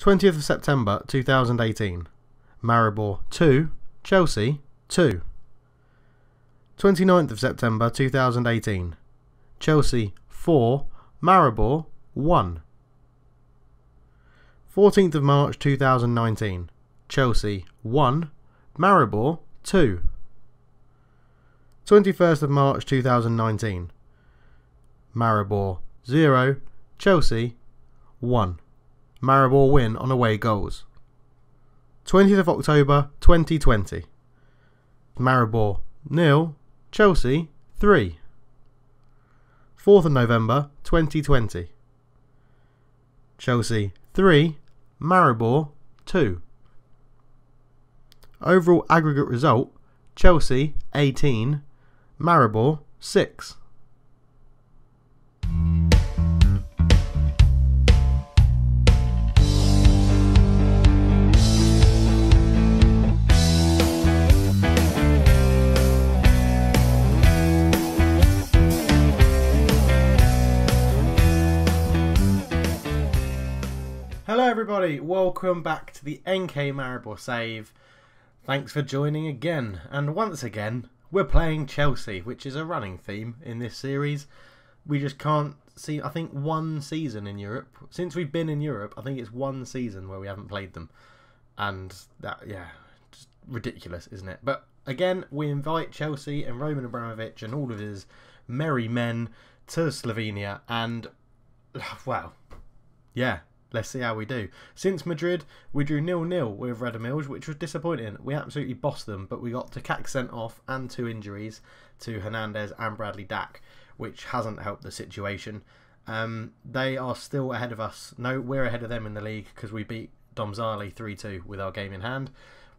20th of September 2018. Maribor 2, Chelsea 2. 29th of September 2018. Chelsea 4, Maribor 1. 14th of March 2019. Chelsea 1, Maribor 2. 21st of March 2019. Maribor 0, Chelsea 1. Maribor win on away goals. 20th of October 2020. Maribor nil, Chelsea 3. 4th of November 2020. Chelsea 3, Maribor 2. Overall aggregate result Chelsea 18, Maribor 6. Everybody. Welcome back to the NK Maribor save. Thanks for joining again. And once again, we're playing Chelsea, which is a running theme in this series. We just can't see, I think, one season in Europe. Since we've been in Europe, I think it's one season where we haven't played them. And that, yeah, just ridiculous, isn't it? But again, we invite Chelsea and Roman Abramovich and all of his merry men to Slovenia. And, wow, yeah, Let's see how we do. Since Madrid, we drew nil-nil with Radomlje, which was disappointing. We absolutely bossed them, but we got Takak sent off and two injuries to Hernandez and Bradley Dack, which hasn't helped the situation. Um, they are still ahead of us. No, we're ahead of them in the league because we beat Domžale 3-2 with our game in hand.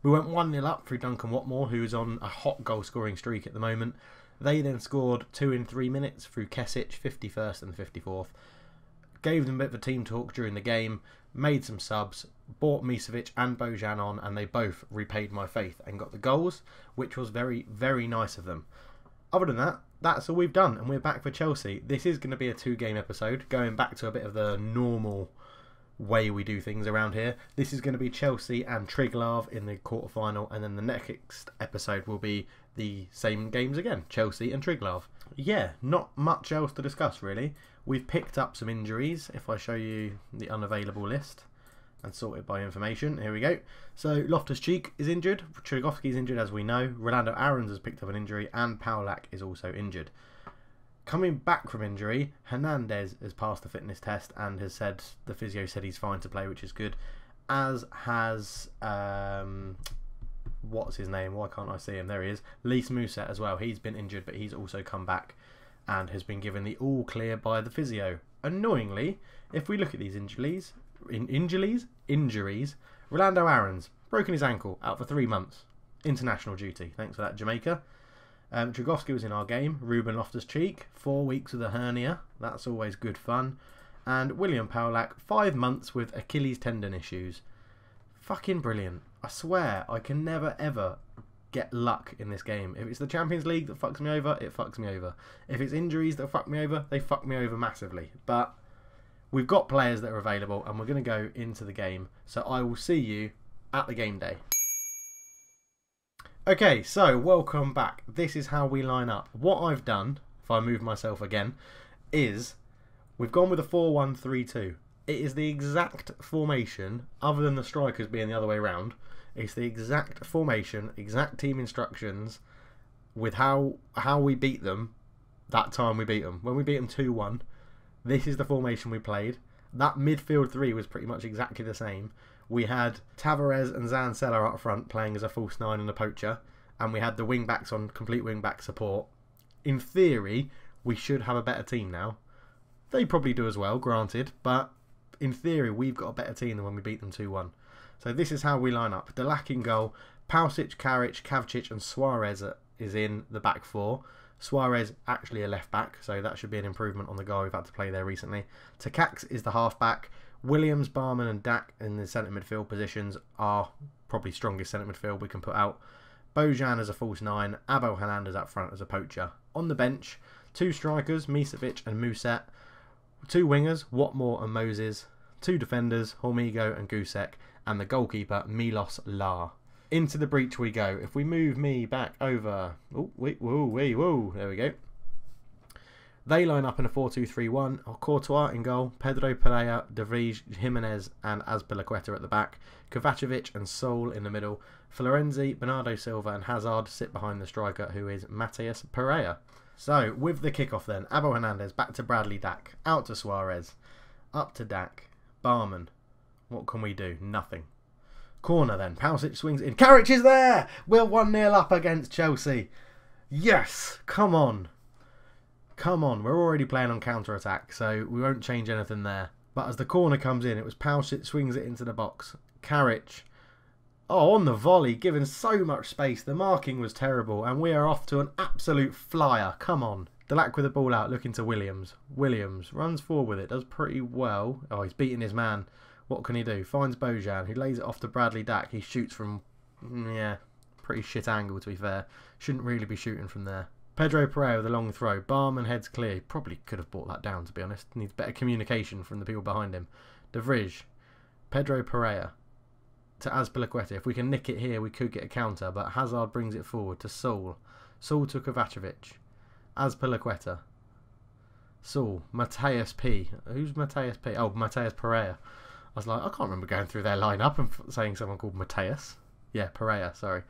We went 1-0 up through Duncan Watmore, who's on a hot goal-scoring streak at the moment. They then scored two in three minutes through Kesic, 51st and 54th gave them a bit of a team talk during the game, made some subs, bought Misevic and Bojan on, and they both repaid my faith and got the goals, which was very, very nice of them. Other than that, that's all we've done, and we're back for Chelsea. This is going to be a two game episode, going back to a bit of the normal way we do things around here. This is going to be Chelsea and Triglav in the quarterfinal, and then the next episode will be the same games again Chelsea and Triglav. Yeah, not much else to discuss really. We've picked up some injuries. If I show you the unavailable list and sorted by information, here we go. So Loftus Cheek is injured. Trigowski is injured, as we know. Rolando Aarons has picked up an injury, and Paulak is also injured. Coming back from injury, Hernandez has passed the fitness test and has said the physio said he's fine to play, which is good. As has um, what's his name? Why can't I see him? There he is. Lys Mousset as well. He's been injured, but he's also come back and has been given the all clear by the physio. Annoyingly, if we look at these injuries, in injuries, injuries, Rolando Aarons broken his ankle, out for three months, international duty. Thanks for that, Jamaica. Um, was in our game. Ruben Loftus Cheek, four weeks with a hernia. That's always good fun. And William Paulak, five months with Achilles tendon issues. Fucking brilliant. I swear, I can never ever get luck in this game. If it's the Champions League that fucks me over, it fucks me over. If it's injuries that fuck me over, they fuck me over massively. But we've got players that are available and we're going to go into the game. So I will see you at the game day. Okay, so welcome back. This is how we line up. What I've done, if I move myself again, is we've gone with a 4-1-3-2. It is the exact formation, other than the strikers being the other way around, it's the exact formation, exact team instructions with how how we beat them that time we beat them. When we beat them 2 1, this is the formation we played. That midfield three was pretty much exactly the same. We had Tavares and Zanzella up front playing as a false nine and a poacher, and we had the wing backs on complete wing back support. In theory, we should have a better team now. They probably do as well, granted, but in theory, we've got a better team than when we beat them 2 1. So this is how we line up. Delac in goal, Pausic, Karic, Kavcic and Suarez is in the back four. Suarez actually a left back, so that should be an improvement on the guy we've had to play there recently. Takax is the half back. Williams, Barman and Dack in the centre midfield positions are probably strongest centre midfield we can put out. Bojan as a false nine, Abel Hernandez up front as a poacher. On the bench, two strikers, Misevic and Mousset. Two wingers, Watmore and Moses. two defenders, Hormigo and Gusek, and the goalkeeper, Milos La. Into the breach we go. If we move me back over... Oh, wait, whoa, wait, whoa. There we go. They line up in a 4-2-3-1. Courtois in goal, Pedro Pereira, De Vrij, Jimenez and Azpilicueta at the back. Kovacevic and Saul in the middle. Florenzi, Bernardo Silva and Hazard sit behind the striker who is Matheus Pereira. So, with the kickoff then, Abel Hernandez back to Bradley Dack, out to Suarez, up to Dack, Barman. What can we do? Nothing. Corner then, Pausic swings in. Karic is there! We're 1 0 up against Chelsea. Yes! Come on. Come on. We're already playing on counter attack, so we won't change anything there. But as the corner comes in, it was Pausic swings it into the box. Karic Oh, on the volley, given so much space. The marking was terrible, and we are off to an absolute flyer. Come on. Delac with the ball out, looking to Williams. Williams runs forward with it, does pretty well. Oh, he's beating his man. What can he do? Finds Bojan, who lays it off to Bradley Dack. He shoots from, mm, yeah, pretty shit angle to be fair. Shouldn't really be shooting from there. Pedro Pereira with a long throw. Barman heads clear. He probably could have brought that down, to be honest. Needs better communication from the people behind him. De Vrij. Pedro Pereira to Azpilicueta. If we can nick it here, we could get a counter, but Hazard brings it forward to Saul. Saul to Kovacevic. Azpilicueta. Saul. Matheus P. Who's Matheus P? Oh, Matheus Pereira. I was like, I can't remember going through their lineup and saying someone called Matheus. Yeah, Pereira, sorry.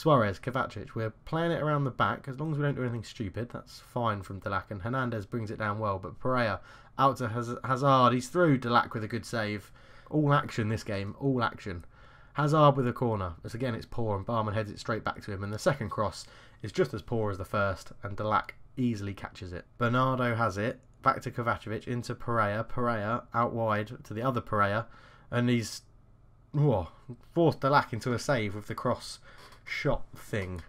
Suarez, Kovacic. We're playing it around the back. As long as we don't do anything stupid, that's fine from Delac. And Hernandez brings it down well. But Pereira out to Hazard. He's through Delac with a good save. All action this game. All action. Hazard with a corner. As again, it's poor, and Barman heads it straight back to him. And the second cross is just as poor as the first, and Delac easily catches it. Bernardo has it. Back to Kovacevic, into Pereira. Pereira out wide to the other Pereira, and he's whoa, forced Delac into a save with the cross shot thing.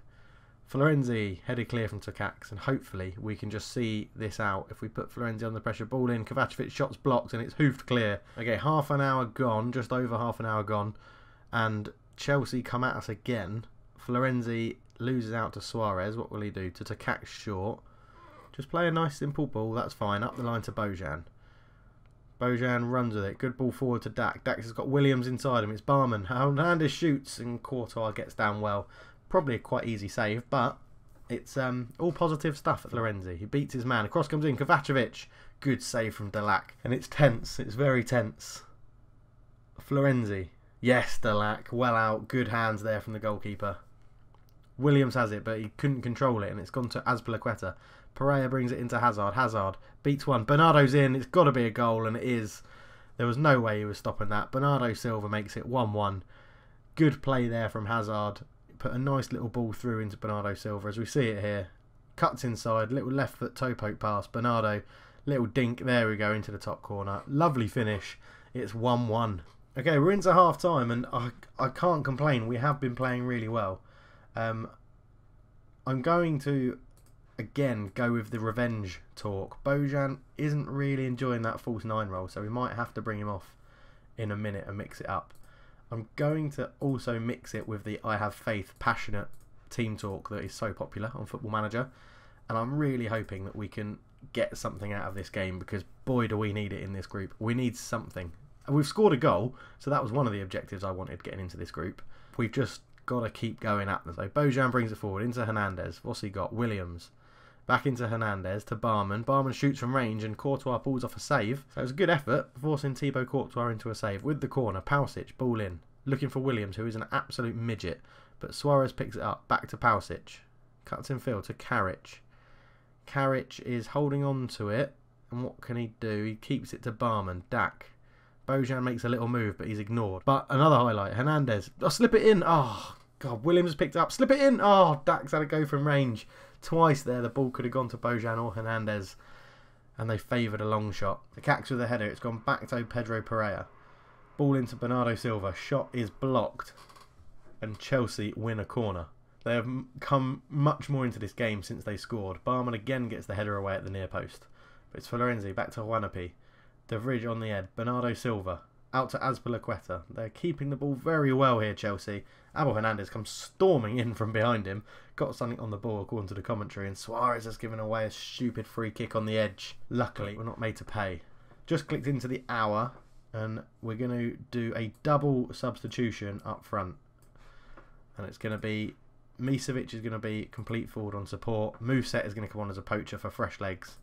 Florenzi headed clear from Tukax, and hopefully we can just see this out. If we put Florenzi on the pressure, ball in, Kovacevic shots blocked, and it's hoofed clear. Okay, half an hour gone, just over half an hour gone and Chelsea come at us again. Florenzi loses out to Suarez. What will he do? To Takac short. Just play a nice simple ball. That's fine. Up the line to Bojan. Bojan runs with it. Good ball forward to Dak. Dak has got Williams inside him. It's Barman. Hernandez shoots and Courtois gets down well. Probably a quite easy save, but it's um, all positive stuff at Florenzi. He beats his man. Across comes in Kovacevic. Good save from Delac. And it's tense. It's very tense. Florenzi Yes, Delac, well out, good hands there from the goalkeeper. Williams has it, but he couldn't control it, and it's gone to Azpilicueta. Pereira brings it into Hazard. Hazard beats one. Bernardo's in. It's got to be a goal, and it is. There was no way he was stopping that. Bernardo Silva makes it 1-1. Good play there from Hazard. Put a nice little ball through into Bernardo Silva, as we see it here. Cuts inside, little left foot toe poke pass. Bernardo, little dink. There we go, into the top corner. Lovely finish. It's 1-1. Okay, we're into half time, and I, I can't complain. We have been playing really well. Um, I'm going to again go with the revenge talk. Bojan isn't really enjoying that false nine role, so we might have to bring him off in a minute and mix it up. I'm going to also mix it with the I have faith, passionate team talk that is so popular on Football Manager, and I'm really hoping that we can get something out of this game because boy do we need it in this group. We need something. We've scored a goal, so that was one of the objectives I wanted getting into this group. We've just got to keep going at them. So Bojan brings it forward into Hernandez. What's he got? Williams. Back into Hernandez to Barman. Barman shoots from range and Courtois pulls off a save. So it was a good effort, forcing Thibaut Courtois into a save. With the corner, Pausic, ball in. Looking for Williams, who is an absolute midget. But Suarez picks it up. Back to Pausic. Cuts in field to Karic. Karic is holding on to it. And what can he do? He keeps it to Barman. Dak. Bojan makes a little move, but he's ignored. But another highlight, Hernandez. Oh, slip it in. Oh, God. Williams picked up. Slip it in. Oh, Dak's had a go from range. Twice there, the ball could have gone to Bojan or Hernandez. And they favoured a long shot. The Cax with a header. It's gone back to Pedro Pereira. Ball into Bernardo Silva. Shot is blocked. And Chelsea win a corner. They have come much more into this game since they scored. Barman again gets the header away at the near post. But it's Florenzi back to Juanapi. De Vrij on the head. Bernardo Silva. Out to Azpilicueta. They're keeping the ball very well here, Chelsea. Abel Hernandez comes storming in from behind him. Got something on the ball, according to the commentary. And Suarez has given away a stupid free kick on the edge. Luckily, we're not made to pay. Just clicked into the hour. and we're going to do a double substitution up front. And it's going to be Misevic is going to be complete forward on support. Mousset is going to come on as a poacher for fresh legs.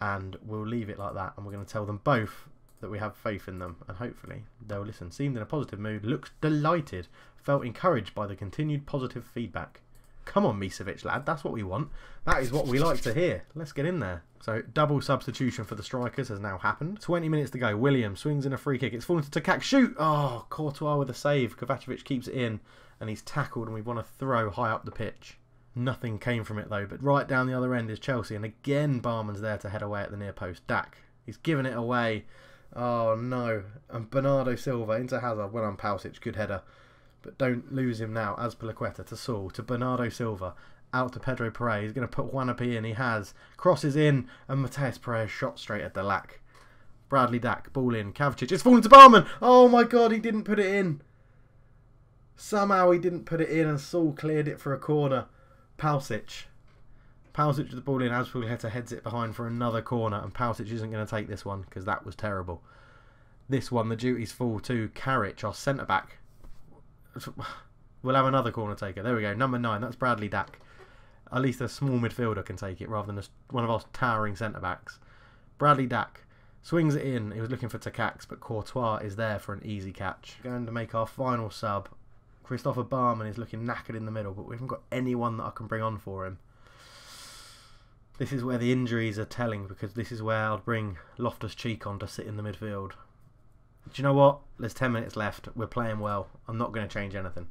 And we'll leave it like that. And we're going to tell them both that we have faith in them. And hopefully they'll listen. Seemed in a positive mood. looked delighted. Felt encouraged by the continued positive feedback. Come on, Misevic, lad. That's what we want. That is what we like to hear. Let's get in there. So, double substitution for the strikers has now happened. 20 minutes to go. William swings in a free kick. It's fallen to Takak. Shoot! Oh, Courtois with a save. Kovacevic keeps it in. And he's tackled, and we want to throw high up the pitch. Nothing came from it, though. But right down the other end is Chelsea. And again, Barman's there to head away at the near post. Dak. He's given it away. Oh, no. And Bernardo Silva into Hazard. Well on Pausic. Good header but don't lose him now. As Azpilicueta to Saul to Bernardo Silva out to Pedro Pereira. He's going to put Juanapi in. He has crosses in, and Matheus Pereira shot straight at Delac. Bradley Dack ball in. Kavcic. It's fallen to Barman. Oh my God, he didn't put it in. Somehow he didn't put it in, and Saul cleared it for a corner. Pausic. Pausic with the ball in. Azpilicueta heads it behind for another corner, and Pausic isn't going to take this one because that was terrible. This one, the duties fall to Karic, our centre back, We'll have another corner taker. There we go. Number nine. That's Bradley Dack. At least a small midfielder can take it rather than one of our towering centre backs. Bradley Dack swings it in. He was looking for Takacs, but Courtois is there for an easy catch. Going to make our final sub. Christopher Barman is looking knackered in the middle, but we haven't got anyone that I can bring on for him. This is where the injuries are telling because this is where I'd bring Loftus Cheek on to sit in the midfield. Do you know what? There's 10 minutes left. We're playing well. I'm not going to change anything.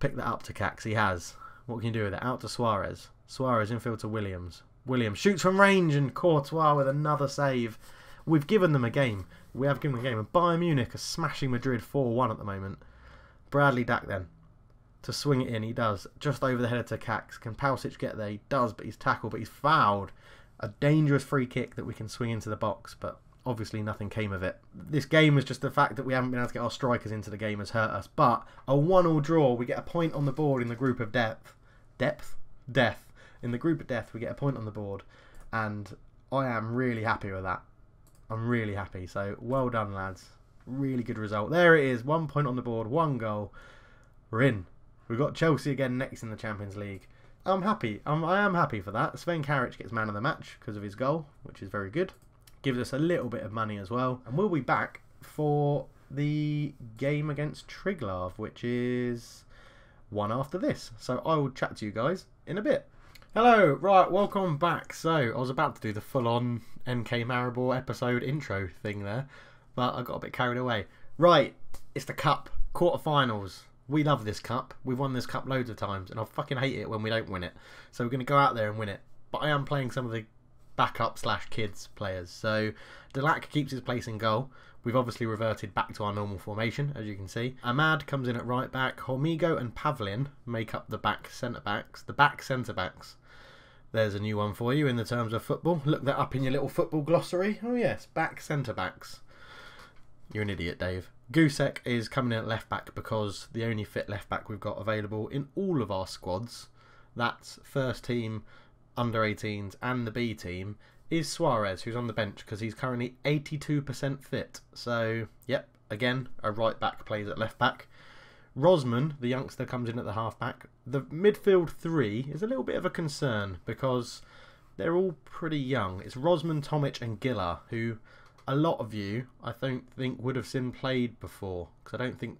Pick that up to Cax. He has. What can you do with it? Out to Suarez. Suarez infield to Williams. Williams shoots from range and Courtois with another save. We've given them a game. We have given them a game. And Bayern Munich are smashing Madrid 4-1 at the moment. Bradley Dack then. To swing it in, he does. Just over the head of Cax. Can Pausic get there? He does, but he's tackled, but he's fouled. A dangerous free kick that we can swing into the box, but obviously nothing came of it. This game is just the fact that we haven't been able to get our strikers into the game has hurt us. But a one-all draw, we get a point on the board in the group of depth, depth, death. In the group of death, we get a point on the board, and I am really happy with that. I'm really happy. So well done, lads. Really good result. There it is. One point on the board, one goal. We're in. We've got Chelsea again next in the Champions League. I'm happy. I'm, I am happy for that. Sven Karic gets man of the match because of his goal, which is very good gives us a little bit of money as well. And we'll be back for the game against Triglav, which is one after this. So I will chat to you guys in a bit. Hello, right, welcome back. So I was about to do the full-on NK Maribor episode intro thing there, but I got a bit carried away. Right, it's the cup quarterfinals. We love this cup. We've won this cup loads of times, and I fucking hate it when we don't win it. So we're going to go out there and win it. But I am playing some of the backup slash kids players. So Delac keeps his place in goal. We've obviously reverted back to our normal formation, as you can see. Ahmad comes in at right back. Hormigo and Pavlin make up the back centre backs. The back centre backs. There's a new one for you in the terms of football. Look that up in your little football glossary. Oh yes, back centre backs. You're an idiot, Dave. Gusek is coming in at left back because the only fit left back we've got available in all of our squads. That's first team under 18s and the B team is Suarez, who's on the bench because he's currently 82% fit. So, yep, again, a right back plays at left back. Rosman, the youngster, comes in at the half back. The midfield three is a little bit of a concern because they're all pretty young. It's Rosman, Tomic, and Giller, who a lot of you, I don't think, would have seen played before because I don't think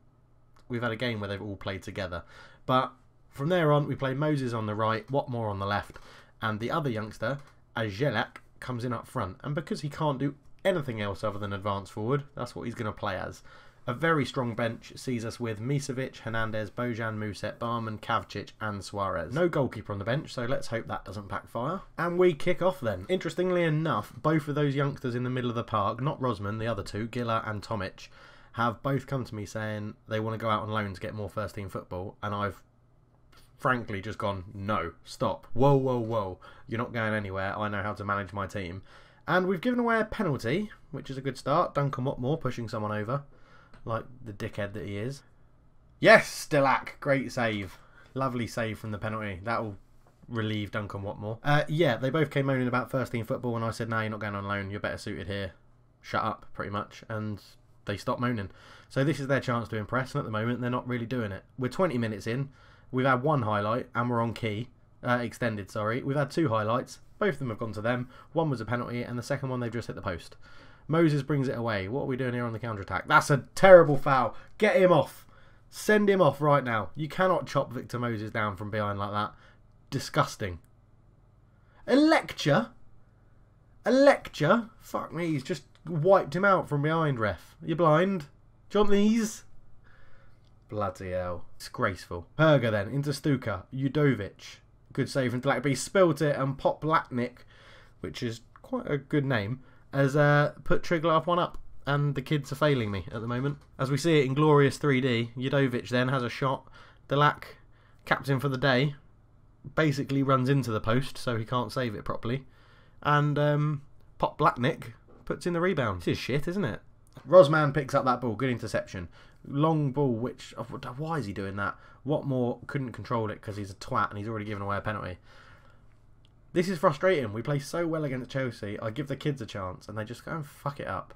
we've had a game where they've all played together. But from there on, we play Moses on the right, Watmore on the left, and the other youngster, Ajelak, comes in up front. And because he can't do anything else other than advance forward, that's what he's going to play as. A very strong bench sees us with Misevic, Hernandez, Bojan, Mousset, Barman, Kavcic, and Suarez. No goalkeeper on the bench, so let's hope that doesn't backfire. And we kick off then. Interestingly enough, both of those youngsters in the middle of the park, not Rosman, the other two, Giller and Tomic, have both come to me saying they want to go out on loan to get more first team football, and I've frankly just gone, no, stop, whoa, whoa, whoa, you're not going anywhere, I know how to manage my team. And we've given away a penalty, which is a good start. Duncan Watmore pushing someone over, like the dickhead that he is. Yes, Stillac, great save. Lovely save from the penalty. That'll relieve Duncan Watmore. Uh, yeah, they both came moaning about first team football, and I said, no, you're not going on loan, you're better suited here. Shut up, pretty much. And they stopped moaning. So this is their chance to impress, and at the moment they're not really doing it. We're 20 minutes in. We've had one highlight, and we're on key. Uh, extended, sorry. We've had two highlights. Both of them have gone to them. One was a penalty, and the second one they've just hit the post. Moses brings it away. What are we doing here on the counter attack? That's a terrible foul. Get him off. Send him off right now. You cannot chop Victor Moses down from behind like that. Disgusting. A lecture? A lecture? Fuck me, he's just wiped him out from behind, ref. Are you blind? Want these? Bloody hell. Disgraceful. Perga then, into Stuka. Udovic. Good save from Blackby. Spilt it and Pop Latnik, which is quite a good name, has uh, put Triglav one up. And the kids are failing me at the moment. As we see it in glorious 3D, Udovic then has a shot. Delac, captain for the day, basically runs into the post, so he can't save it properly. And um, Pop Blacknick puts in the rebound. This is shit, isn't it? Rosman picks up that ball. Good interception. Long ball, which... Oh, why is he doing that? Watmore couldn't control it because he's a twat and he's already given away a penalty. This is frustrating. We play so well against Chelsea. I give the kids a chance and they just go and fuck it up.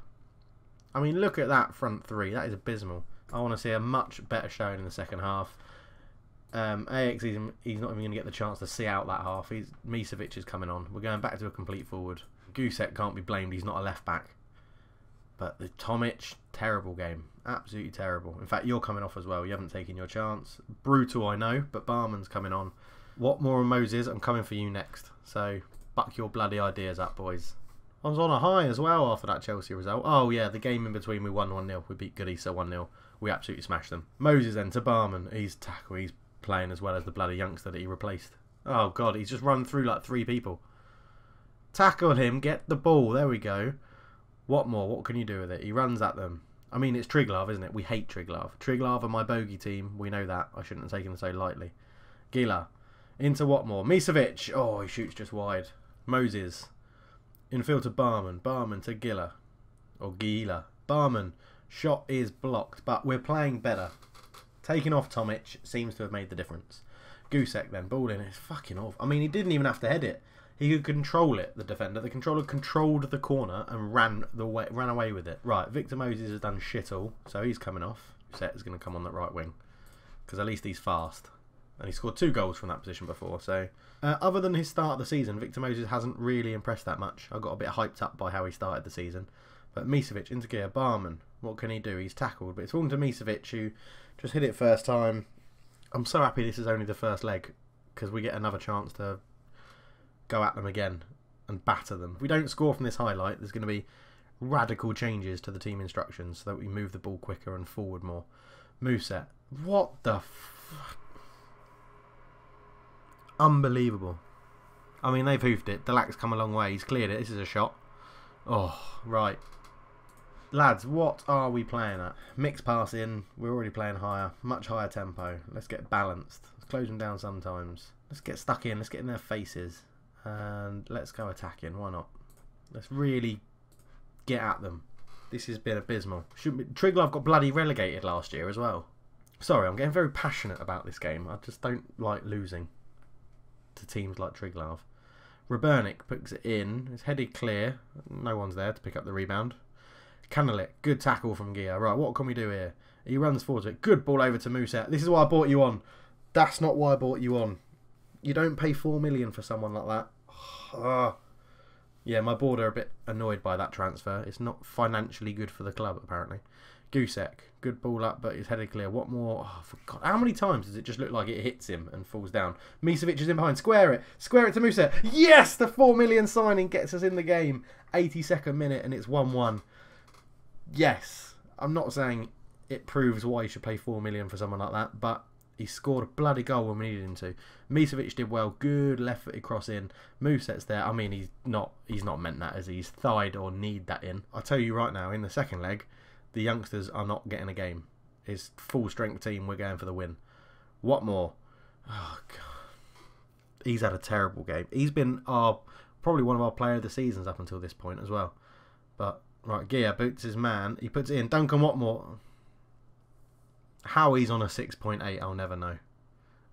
I mean, look at that front three. That is abysmal. I want to see a much better showing in the second half. Um, AX, he's, he's not even going to get the chance to see out that half. He's Misevic is coming on. We're going back to a complete forward. Gusek can't be blamed. He's not a left back. But the Tomic, terrible game. Absolutely terrible. In fact, you're coming off as well. You haven't taken your chance. Brutal, I know, but Barman's coming on. Watmore and Moses, I'm coming for you next. So, buck your bloody ideas up, boys. I was on a high as well after that Chelsea result. Oh, yeah, the game in between we won 1 0. We beat Goody, 1 0. We absolutely smashed them. Moses then to Barman. He's tackle. He's playing as well as the bloody youngster that he replaced. Oh, God, he's just run through like three people. Tackle him, get the ball. There we go. What more? What can you do with it? He runs at them. I mean, it's Triglav, isn't it? We hate Triglav. Triglav are my bogey team. We know that. I shouldn't have taken it so lightly. Gila. Into Watmore. Misevic. Oh, he shoots just wide. Moses. Infield to Barman. Barman to Gila. Or Gila. Barman. Shot is blocked, but we're playing better. Taking off Tomic seems to have made the difference. Gusek then, ball in. It's fucking off. I mean, he didn't even have to head it. He could control it, the defender. The controller controlled the corner and ran the way, ran away with it. Right, Victor Moses has done shit all, so he's coming off. Set is going to come on that right wing. Because at least he's fast. And he scored two goals from that position before. So, uh, other than his start of the season, Victor Moses hasn't really impressed that much. I got a bit hyped up by how he started the season. But Misevic into gear, Barman. What can he do? He's tackled, but it's fallen to Misevic who just hit it first time. I'm so happy this is only the first leg because we get another chance to go at them again and batter them. If we don't score from this highlight, there's going to be radical changes to the team instructions so that we move the ball quicker and forward more. Mousset. What the Unbelievable. I mean, they've hoofed it. Delac's come a long way. He's cleared it. This is a shot. Oh, right. Lads, what are we playing at? Mixed passing. We're already playing higher. Much higher tempo. Let's get balanced. Let's close them down sometimes. Let's get stuck in. Let's get in their faces and let's go attacking. Why not? Let's really get at them. This has been abysmal. Should be, Triglav got bloody relegated last year as well. Sorry, I'm getting very passionate about this game. I just don't like losing to teams like Triglav. Rabernik puts it in. It's headed clear. No one's there to pick up the rebound. Kanalik, good tackle from Gia. Right, what can we do here? He runs forward to it. Good ball over to Mousset. This is why I bought you on. That's not why I bought you on. You don't pay four million for someone like that. Uh, yeah, my board are a bit annoyed by that transfer. It's not financially good for the club, apparently. Gusek, good ball up, but he's headed clear. What more? Oh, God. How many times does it just look like it hits him and falls down? Misevic is in behind. Square it. Square it to Mousset. Yes! The 4 million signing gets us in the game. 82nd minute and it's 1 1. Yes. I'm not saying it proves why you should pay 4 million for someone like that, but he scored a bloody goal when we needed him to. Misevic did well, good left footed cross in. Mousset's there. I mean, he's not he's not meant that as he's thied or need that in. I tell you right now, in the second leg, the youngsters are not getting a game. His full strength team, we're going for the win. What more? Oh god, he's had a terrible game. He's been our probably one of our player of the seasons up until this point as well. But right, Gia boots his man. He puts it in. Duncan Watmore how he's on a 6.8, I'll never know.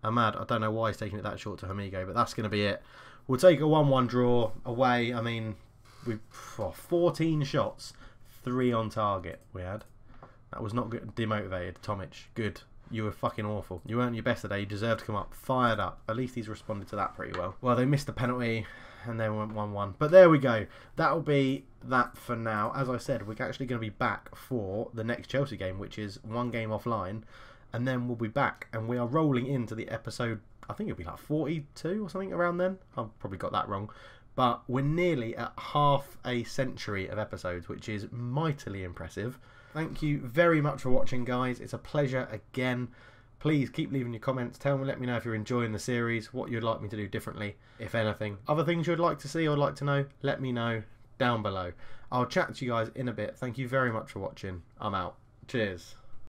Ahmad, I don't know why he's taking it that short to Hormigo, but that's going to be it. We'll take a 1-1 draw away. I mean, we've oh, 14 shots, 3 on target we had. That was not good. Demotivated. Tomic. Good. You were fucking awful. You weren't your best today. You deserved to come up. Fired up. At least he's responded to that pretty well. Well, they missed the penalty and they went 1 1. But there we go. That'll be that for now. As I said, we're actually going to be back for the next Chelsea game, which is one game offline. And then we'll be back. And we are rolling into the episode, I think it'll be like 42 or something around then. I've probably got that wrong. But we're nearly at half a century of episodes, which is mightily impressive. Thank you very much for watching, guys. It's a pleasure again. Please keep leaving your comments. Tell me, let me know if you're enjoying the series, what you'd like me to do differently, if anything. Other things you'd like to see or like to know, let me know down below. I'll chat to you guys in a bit. Thank you very much for watching. I'm out. Cheers.